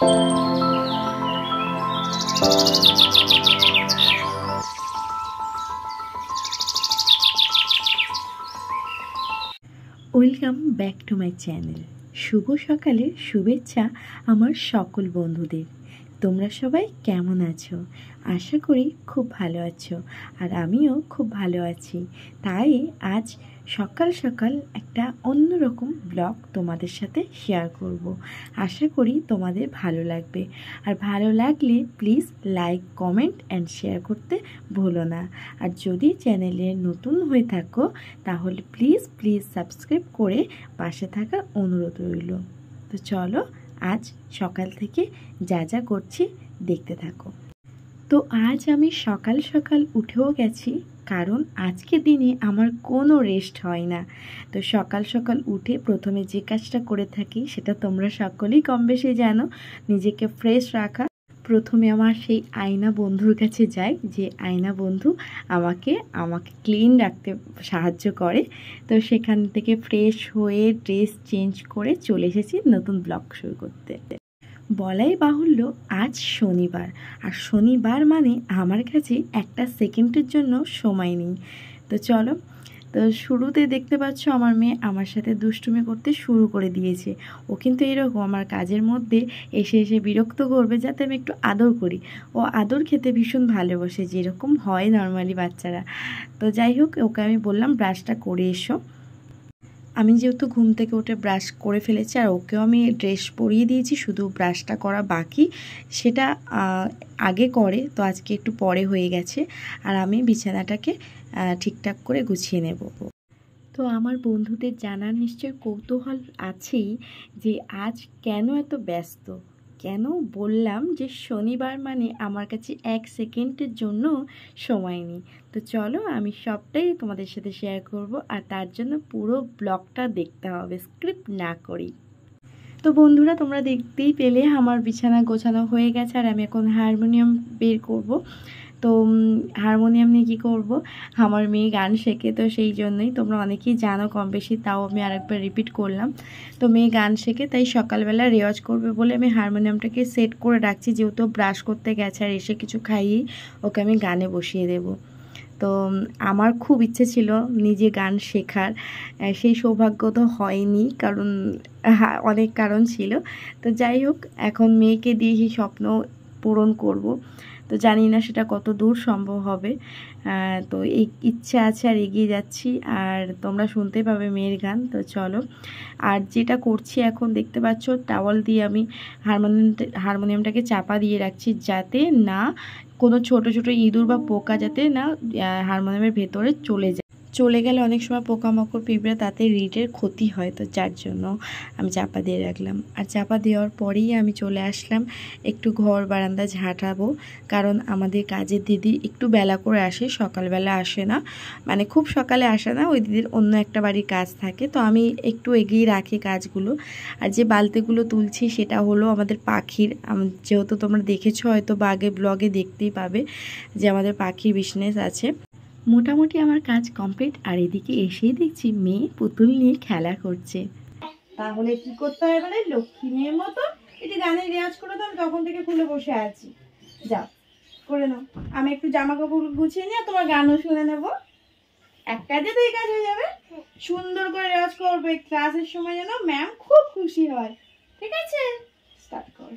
Welcome back to my channel শুভ সকালের শুভেচ্ছা আমার সকল বন্ধুদের। তোমরা সবাই কেমন আছো? আশা করি খুব ভালো আছো আর আমিও খুব ভালো আছি। তাই আজ সকাল সকাল একটা অন্যরকম ব্লগ তোমাদের সাথে শেয়ার করব। আশা করি তোমাদের ভালো লাগবে। আর ভালো লাগলে please like, comment and share করতে ভুলো না। আর যদি চ্যানেলে নতুন হয়ে থাকো, তাহলে প্লিজ প্লিজ সাবস্ক্রাইব করে পাশে থাকার অনুরোধ রইল। তো চলো আজ সকাল থেকে যা যা করছি দেখতে থাকো। তো আজ আমি সকাল সকাল উঠেও গেছি, কারণ আজকে দিনে আমার কোনো রেস্ট হয় না। তো সকাল সকাল উঠে প্রথমে যে কাজটা করে থাকি, সেটা তোমরা সকলেই কম বেশি জানো, নিজেকে ফ্রেশ রাখা। প্রথমে আমার সেই আয়না বন্ধুর কাছে যাই, যে আয়না বন্ধু আমাকে আমাকে ক্লিন রাখতে সাহায্য করে। তো সেখান থেকে ফ্রেশ হয়ে ড্রেস চেঞ্জ করে চলে এসেছি নতুন ব্লগ শুরু করতে। বলাই বাহুল্য আজ শনিবার। আর শনিবার মানে আমার কাছে একটা সেকেন্ডের জন্য সময় নেই। তো চলো, তো শুরুতে দেখতে পাচ্ছ আমার মেয়ে আমার সাথে দুষ্টুমি করতে শুরু করে দিয়েছে। ও কিন্তু এরকম আমার কাজের মধ্যে এসে এসে বিরক্ত করবে যাতে আমি একটু আদর করি। ও আদর খেতে ভীষণ ভালোবাসে, যেরকম হয় নর্মালি বাচ্চারা। তো যাই হোক, ওকে আমি বললাম ব্রাশটা করে এসো। আমি যেহেতু ঘুম থেকে উঠে ব্রাশ করে ফেলেছি আর ওকেও আমি ড্রেস পরিয়ে দিয়েছি, শুধু ব্রাশটা করা বাকি। সেটা আগে করে, তো আজকে একটু পরে হয়ে গেছে। আর আমি বিছানাটাকে ঠিকঠাক করে গুছিয়ে নেব। তো আমার বন্ধুদের জানার নিশ্চয় কৌতূহল আছেই যে আজ কেন এত ব্যস্ত? কেন বললাম যে শনিবার মানে আমার কাছে এক সেকেন্ডের জন্য সময় নেই। তো চলো আমি সবটাই তোমাদের সাথে শেয়ার করব আর তার জন্য পুরো ব্লগটা দেখতে হবে স্ক্রিপ্ট না করি তো বন্ধুরা, তোমরা দেখতেই পেলে আমার বিছানা গোছানো হয়ে গেছে আর আমি এখন হারমোনিয়াম বের করব। তো হারমোনিয়াম নিয়ে কী করব? আমার মেয়ে গান শেখে, তো সেই জন্যই তোমরা অনেকেই জানো কম বেশি, তাও আমি আরেকবার রিপিট করলাম। তো মেয়ে গান শেখে, তাই সকালবেলা রেওয়াজ করবে বলে আমি হারমোনিয়ামটাকে সেট করে রাখছি, যেহেতু ব্রাশ করতে গেছে আর এসে কিছু খাইয়েই ওকে আমি গানে বসিয়ে দেব। তো আমার খুব ইচ্ছে ছিল নিজে গান শেখার সেই সৌভাগ্য তো হয়নি, কারণ অনেক কারণ ছিল। তো যাই হোক, এখন মেয়েকে দিয়ে সেই স্বপ্ন পূরণ করব। তো জানি না সেটা কত দূর সম্ভব হবে। তো এই ইচ্ছা আছে আর এগিয়ে যাচ্ছি। আর তোমরা শুনতে পাবে মেয়ের গান। তো চলো। আর যেটা করছি এখন দেখতে পাচ্ছ টাওয়াল দিয়ে আমি হারমোনিয়াম হারমোনিয়ামটাকে চাপা দিয়ে রাখছি যাতে না কোনো ছোট ছোট ইঁদুর বা পোকা যাতে না হারমোনিয়ামের ভেতরে চলে যায়। চলে গেলে অনেক সময় পোকামাকড় পিঁপড়ে তাতে রিডের ক্ষতি হয় তো যার জন্য আমি চাপা দিয়ে রাখলাম। আর চাপা দেওয়ার পরেই আমি চলে আসলাম একটু ঘর বারান্দা ঝাঁটাবো। কারণ আমাদের কাজের দিদি একটু বেলা করে আসে, সকালবেলা আসে না। মানে খুব সকালে আসে না, ওই দিদির অন্য একটা বাড়ির কাজ থাকে। তো আমি একটু এগিয়ে রাখি কাজগুলো। আর যে বালতিগুলো তুলছি সেটা হলো আমাদের পাখির। যেহেতু তোমরা দেখেছ হয়তো বা আগে ব্লগে দেখতেই পাবে যে আমাদের পাখির বিজনেস আছে। মোটামুটি আমার কাজ কমপ্লিট আর এদিকে এসেই দেখছি মেয়ে পুতুল নিয়ে খেলা করছে। তাহলে কি করতে হয় মানে লক্ষ্মী মেয়ের মতো? এটি গানের রেওয়াজ করে দাও তখন থেকে খুলে বসে আছি। যাও করে নাও। আমি একটু জামা কাপড় গুছিয়ে নিয়ে তোমার গানও শুনে নেব। এক কাজে দুই কাজ হয়ে যাবে। সুন্দর করে রেওয়াজ করবে ক্লাসের সময় যেন। ম্যাম খুব খুশি হয়। ঠিক আছে? স্টার্ট কর।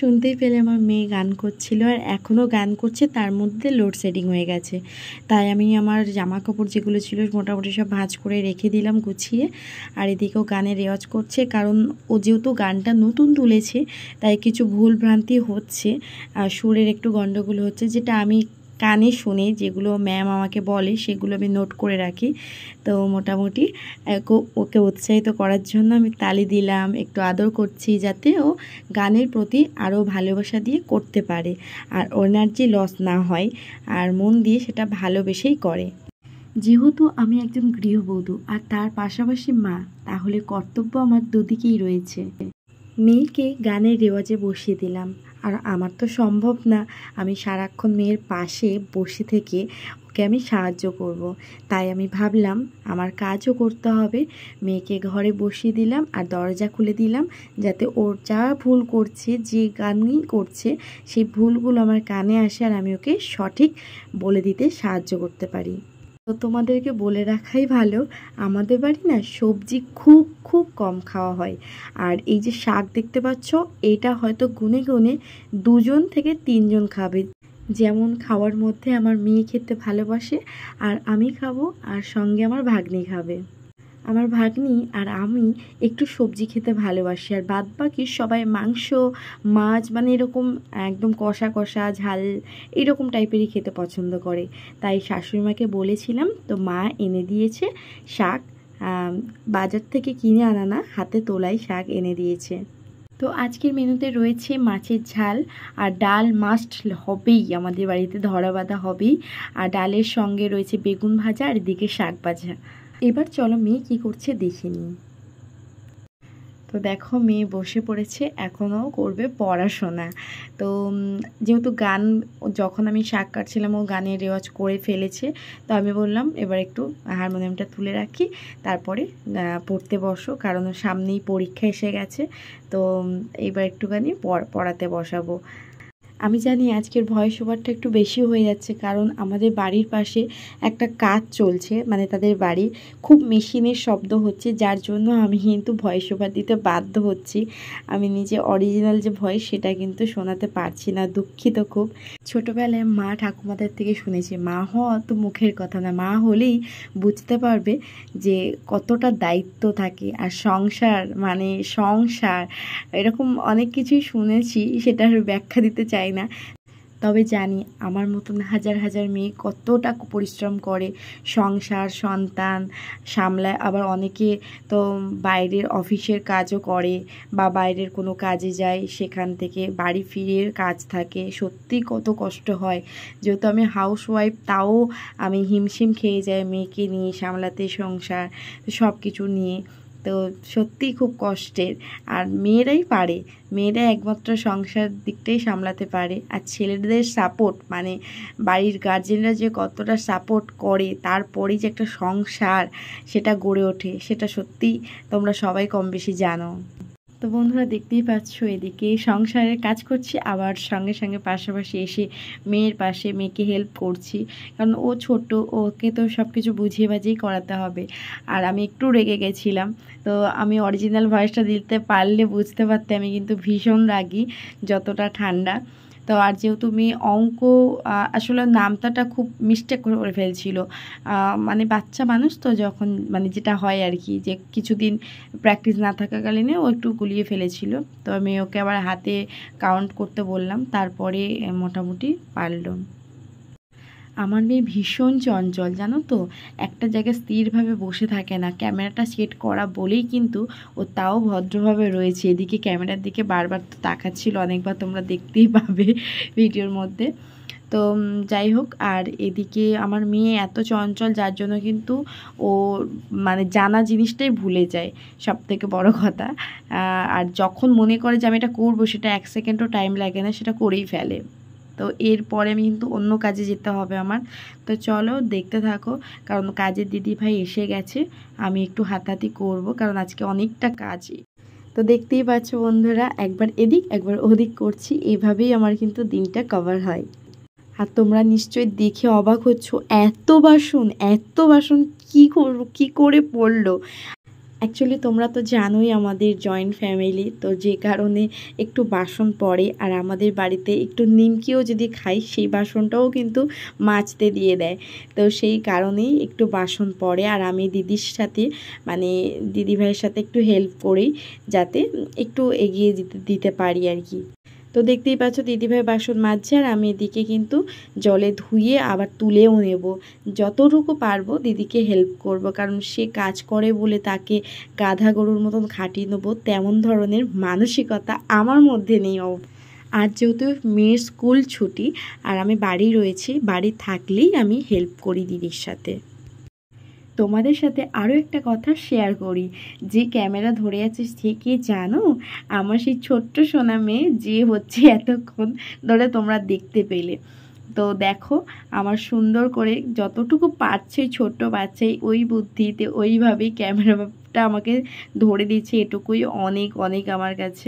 শুনতেই পেলে আমার মেয়ে গান করছিল আর এখনও গান করছে, তার মধ্যে লোডশেডিং হয়ে গেছে। তাই আমি আমার জামা কাপড় যেগুলো ছিল মোটামুটি সব ভাঁজ করে রেখে দিলাম গুছিয়ে। আর এদিকেও গানে রেওয়াজ করছে, কারণ ও যেহেতু গানটা নতুন তুলেছে, তাই কিছু ভুল ভ্রান্তি হচ্ছে। আর সুরের একটু গণ্ডগোল হচ্ছে, যেটা আমি কানে শুনে যেগুলো ম্যাম আমাকে বলে, সেগুলো আমি নোট করে রাখি। তো মোটামুটি ওকে উৎসাহিত করার জন্য আমি তালি দিলাম, একটু আদর করছি যাতে ও গানের প্রতি আরও ভালোবাসা দিয়ে করতে পারে আর এনার্জি লস না হয় আর মন দিয়ে সেটা ভালোবেসেই করে। যেহেতু আমি একজন গৃহবধূ আর তার পাশাপাশি মা, তাহলে কর্তব্য আমার দুদিকেই রয়েছে। মেয়েকে গানের রেওয়াজে বসিয়ে দিলাম। আর আমার তো সম্ভব না। আমি সারাক্ষণ মেয়ের পাশে বসে থেকে ওকে আমি সাহায্য করব। তাই আমি ভাবলাম, আমার কাজও করতে হবে। মেয়েকে ঘরে বসিয়ে দিলাম আর দরজা খুলে দিলাম যাতে ওর যা ভুল করছে, যে গানই করছে, সেই ভুলগুলো আমার কানে আসে আর আমি ওকে সঠিক বলে দিতে সাহায্য করতে পারি। তো তোমাদেরকে বলে রাখাই ভালো, আমাদের বাড়ি না সবজি খুব খুব কম খাওয়া হয়। আর এই যে শাক দেখতে পাচ্ছ, এটা হয়তো গুনে গুনে দুজন থেকে তিনজন খাবে। যেমন খাওয়ার মধ্যে আমার মেয়ে খেতে ভালোবাসে, আর আমি খাব, আর সঙ্গে আমার ভাগ্নি খাবে। আমার ভাগ্নি আর আমি একটু সবজি খেতে ভালোবাসি, আর বাদ বাকি সবাই মাংস, মাছ মানে এরকম একদম কষা কষা, ঝাল এরকম টাইপেরই খেতে পছন্দ করে। তাই শাশুড়িমাকে বলেছিলাম, তো মা এনে দিয়েছে শাক বাজার থেকে কিনে আনা না, হাতে তোলাই শাক এনে দিয়েছে। তো আজকের মেনুতে রয়েছে মাছের ঝাল, আর ডাল মাস্ট হবেই, আমাদের বাড়িতে ধরা বাঁধা হবেই। আর ডালের সঙ্গে রয়েছে বেগুন ভাজা, আর এদিকে শাক ভাজা। এবার চলো মেয়ে কি করছে দেখে নিই। তো দেখো মেয়ে বসে পড়েছে এখনও করবে পড়াশোনা। তো যেহেতু গান, যখন আমি শাক কাটছিলাম, ও গানের রেওয়াজ করে ফেলেছে, তো আমি বললাম, এবার একটু হারমোনিয়ামটা তুলে রাখি, তারপরে পড়তে বসো, কারণ সামনেই পরীক্ষা এসে গেছে, তো এবার একটুখানি পড়াতে বসাবো। আমি জানি আজকের ভয়েস ওভারটা একটু বেশি হয়ে যাচ্ছে, কারণ আমাদের বাড়ির পাশে একটা কাজ চলছে মানে তাদের বাড়ি খুব মেশিনের শব্দ হচ্ছে, যার জন্য আমি কিন্তু ভয়েস ওভার দিতে বাধ্য হচ্ছি। আমি নিজে অরিজিনাল যে ভয়েস সেটা কিন্তু শোনাতে পারছি না, দুঃখিত খুব। ছোটোবেলায় মা ঠাকুমাদের থেকে শুনেছি, মা হওয়া তো মুখের কথা না, মা হলেই বুঝতে পারবে যে কতটা দায়িত্ব থাকে আর সংসার মানে সংসার। এরকম অনেক কিছুই শুনেছি, সেটার ব্যাখ্যা দিতে চাই না। তবে জানি আমার মতন হাজার হাজার মেয়ে কতটা পরিশ্রম করে, সংসার, সন্তান সামলায়। আবার অনেকে তো বাইরের অফিসের কাজও করে বা বাইরের কোনো কাজে যায়, সেখান থেকে বাড়ি ফিরে কাজ থাকে। সত্যি কত কষ্ট হয়। যেহেতু আমি হাউস ওয়াইফ তাও আমি হিমশিম খেয়ে যাই মেয়েকে নিয়ে সামলাতে, সংসার সব কিছু নিয়ে। তো সত্যিই খুব কষ্টের। আর মেয়েরাই পারে। মেয়েরা একমাত্র সংসার দিকটাই সামলাতে পারে। আর ছেলেদের সাপোর্ট মানে বাড়ির গার্জেনরা যে কতটা সাপোর্ট করে, তারপরেই যে একটা সংসার, সেটা গড়ে ওঠে, সেটা সত্যিই তোমরা সবাই কম বেশি জানো। তো বন্ধুরা দেখতেই পাচ্ছ এদিকে সংসারের কাজ করছি, আবার সঙ্গে সঙ্গে পাশাপাশি এসে মেয়ের পাশে মেয়েকে হেল্প করছি। কারণ ও ছোট ওকে তো সব কিছু বুঝিয়ে বাজিয়েই করাতে হবে। আর আমি একটু রেগে গেছিলাম, তো আমি অরিজিনাল ভয়েসটা দিতে পারলে বুঝতে পারতে আমি কিন্তু ভীষণ রাগি, যতটা ঠান্ডা। তো আর যেহেতু মেয়ে অঙ্ক আসলে নামতাটা খুব মিস্টেক করে ফেলছিল। মানে বাচ্চা মানুষ তো যখন মানে যেটা হয় আর কি, যে কিছুদিন প্র্যাকটিস না থাকাকালীনে ও একটু গুলিয়ে ফেলেছিল। তো আমি ওকে আবার হাতে কাউন্ট করতে বললাম, তারপরে মোটামুটি পারল। আমার মেয়ে ভীষণ চঞ্চল, জানো তো? একটা জায়গায় স্থিরভাবে বসে থাকে না। ক্যামেরাটা সেট করা বলেই কিন্তু ও তাও ভদ্রভাবে রয়েছে। এদিকে ক্যামেরার দিকে বারবার তো তাকাচ্ছিল, অনেকবার তোমরা দেখতেই পাবে ভিডিওর মধ্যে। তো যাই হোক, আর এদিকে আমার মেয়ে এত চঞ্চল, যার জন্য কিন্তু ও মানে জানা জিনিসটাই ভুলে যায় সব থেকে বড় কথা। আর যখন মনে করে যে আমি এটা করব, সেটা এক সেকেন্ডও টাইম লাগে না, সেটা করেই ফেলে। তো এরপরে আমি কিন্তু অন্য কাজে যেতে হবে আমার। তো চলো দেখতে থাকো, কারণ কাজের দিদি ভাই এসে গেছে, আমি একটু হাতাহাতি করব, কারণ আজকে অনেকটা কাজই। তো দেখতেই পাচ্ছ বন্ধুরা, একবার এদিক, একবার ওদিক করছি, এভাবেই আমার কিন্তু দিনটা কভার হয়। আর তোমরা নিশ্চয়ই দেখে অবাক হচ্ছ, এত বাসন এত বাসন কী করব, কী করে পড়ল? অ্যাকচুয়ালি তোমরা তো জানোই আমাদের জয়েন্ট ফ্যামিলি তো যে কারণে একটু বাসন পড়ে আর আমাদের বাড়িতে একটু নিমকিও যদি খাই, সেই বাসনটাও কিন্তু মাছতে দিয়ে দেয়। তো সেই কারণেই একটু বাসন পড়ে আর আমি দিদির সাথে মানে দিদিভাইয়ের সাথে একটু হেল্প করি যাতে একটু এগিয়ে দিতে দিতে পারি আর কি। তো দেখতেই পাচ্ছ দিদিভাই বাসন মাজছে আর আমি এদিকে কিন্তু জলে ধুয়ে আবার তুলেও নেব। যতটুকু পারব দিদিকে হেল্প করব, কারণ সে কাজ করে বলে তাকে গাধা গরুর মতন খাটিয়ে নেব তেমন ধরনের মানসিকতা আমার মধ্যে নেই আর যেহেতু মেয়ের স্কুল ছুটি আর আমি বাড়ি রয়েছি, বাড়ি থাকলেই আমি হেল্প করি দিদির সাথে। তোমাদের সাথে আরও একটা কথা শেয়ার করি। যে ক্যামেরা ধরে আছে সে কি জানো? আমার সেই ছোট্ট সোনা মেয়ে, যে হচ্ছে এতক্ষণ ধরে তোমরা দেখতে পেলে। তো দেখো, আমার সুন্দর করে যতটুকু পারছে ছোট্ট বাচ্চাই, ওই বুদ্ধিতে, ওইভাবেই ক্যামেরাটা আমাকে ধরে দিচ্ছে এটুকুই অনেক অনেক আমার কাছে।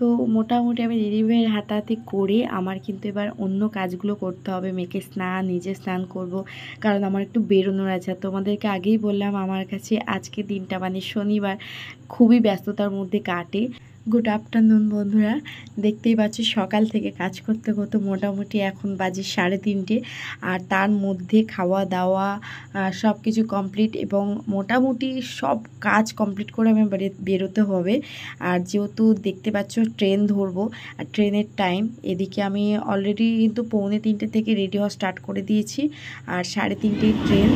তো মোটামুটি আমি রিলিভের হাতাহাতি করে আমার কিন্তু এবার অন্য কাজগুলো করতে হবে। মেয়েকে স্নান, নিজে স্নান করব, কারণ আমার একটু বেরোনোর আছে। তোমাদেরকে আগেই বললাম, আমার কাছে আজকে দিনটা মানে শনিবার, খুবই ব্যস্ততার মধ্যে কাটে। গুড আফটারনুন বন্ধুরা। দেখতেই পাচ্ছি, সকাল থেকে কাজ করতে করতে মোটামুটি এখন বাজে সাড়ে তিনটে। আর তার মধ্যে খাওয়া দাওয়া সব কিছু কমপ্লিট এবং মোটামুটি সব কাজ কমপ্লিট করে আমি বেরোতে হবে। আর যেহেতু দেখতে পাচ্ছ ট্রেন ধরবো, আর ট্রেনের টাইম এদিকে আমি অলরেডি কিন্তু পৌনে তিনটে থেকে রেডি হওয়া স্টার্ট করে দিয়েছি। আর সাড়ে তিনটে ট্রেন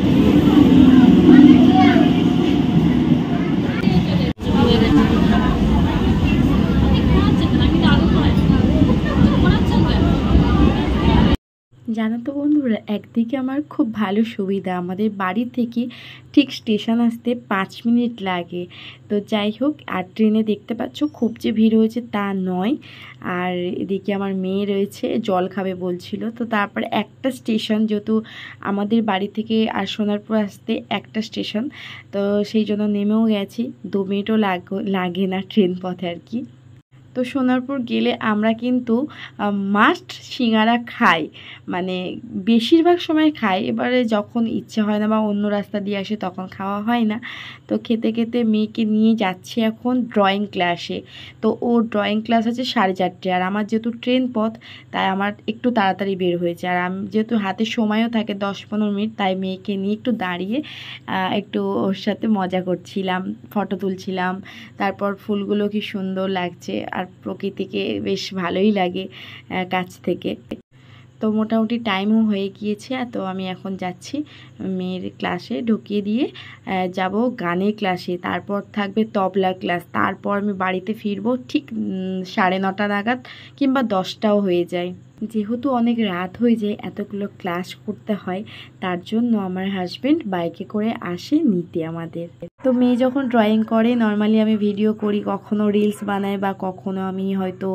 জানো তো বন্ধুরা, একদিকে আমার খুব ভালো সুবিধা, আমাদের বাড়ি থেকে ঠিক স্টেশন আসতে পাঁচ মিনিট লাগে। তো যাই হোক, আর ট্রেনে দেখতে পাচ্ছ, খুব যে ভিড় হয়েছে তা নয়। আর এদিকে আমার মেয়ে রয়েছে, জল খাবে বলছিল। তো তারপরে একটা স্টেশন, যেহেতু আমাদের বাড়ি থেকে আর সোনারপুর আসতে একটা স্টেশন, তো সেই জন্য নেমেও গেছি। দু মিনিটও লাগ, লাগে না ট্রেন পথে আর কি। তো সোনারপুর গেলে আমরা কিন্তু মাস্ট সিঙ্গারা খাই। মানে বেশিরভাগ সময় খাই। এবারে যখন ইচ্ছে হয় না বা অন্য রাস্তা দিয়ে আসে তখন খাওয়া হয় না। তো খেতে খেতে মেয়েকে নিয়ে যাচ্ছি এখন ড্রয়িং ক্লাসে তো ও ড্রয়িং ক্লাস আছে সাড়ে চারটে। আর আমার যেহেতু ট্রেন পথ, তাই আমার একটু তাড়াতাড়ি বের হয়েছে। আর আমি যেহেতু হাতে সময়ও থাকে দশ পনেরো মিনিট, তাই মেয়েকে নিয়ে একটু দাঁড়িয়ে একটু ওর সাথে মজা করছিলাম ফটো তুলছিলাম। তারপর ফুলগুলো কি সুন্দর লাগছে। আর আর প্রকৃতিকে বেশ ভালোই লাগে কাছ থেকে। তো মোটামুটি টাইমও হয়ে গিয়েছে তো আমি এখন যাচ্ছি মেয়ের ক্লাসে ঢুকিয়ে দিয়ে যাব গানের ক্লাসে তারপর থাকবে তবলা ক্লাস তারপর আমি বাড়িতে ফিরবো ঠিক সাড়ে নটা নাগাদ কিংবা দশটাও হয়ে যায়। যেহেতু অনেক রাত হয়ে যায়, এতগুলো ক্লাস করতে হয়, তার জন্য আমার হাজব্যান্ড বাইকে করে আসে নিতে আমাদের। তো মেয়ে যখন ড্রয়িং করে নর্মালি আমি ভিডিও করি, কখনো রিলস বানাই বা কখনো আমি হয়তো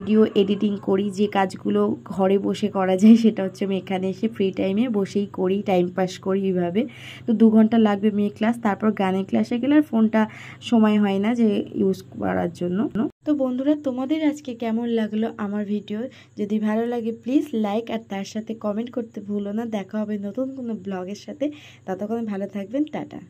ভিডিও এডিটিং করি, যে কাজগুলো ঘরে বসে করা যায়, সেটা হচ্ছে আমি এখানে এসে ফ্রি টাইমে বসেই করি টাইম পাস করি এইভাবে। তো দু ঘণ্টা লাগবে মেয়ে ক্লাস তারপর গানের ক্লাসে গেলে আর ফোনটা সময় হয় না যে ইউজ করার জন্য। তো বন্ধুরা, তোমাদের আজকে কেমন লাগল আমার ভিডিও যদি ভালো লাগে প্লিজ লাইক আর তার সাথে কমেন্ট করতে ভুলো না। দেখা হবে নতুন কোনো ব্লগের সাথে। ততক্ষণ ভালো থাকবেন, টাটা।